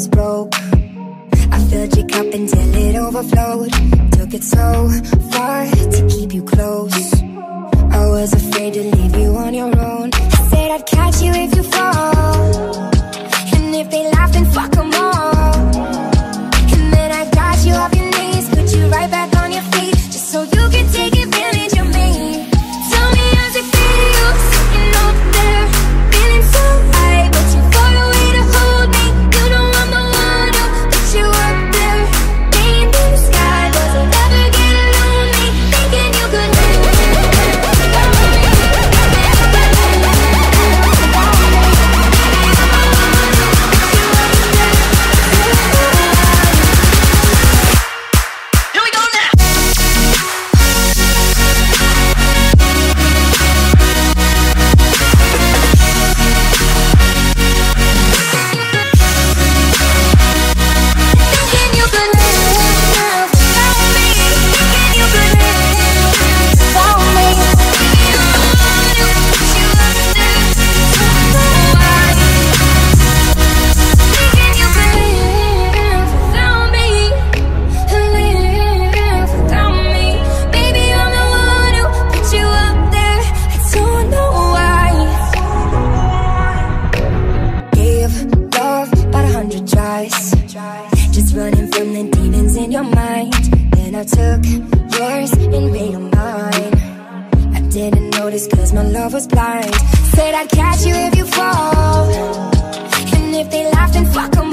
was broke. I filled your cup until it overflowed. Took it so far to keep you close. Demons in your mind. Then I took yours and made them mine. I didn't notice cause my love was blind. Said I'd catch you if you fall. And if they laugh then fuck them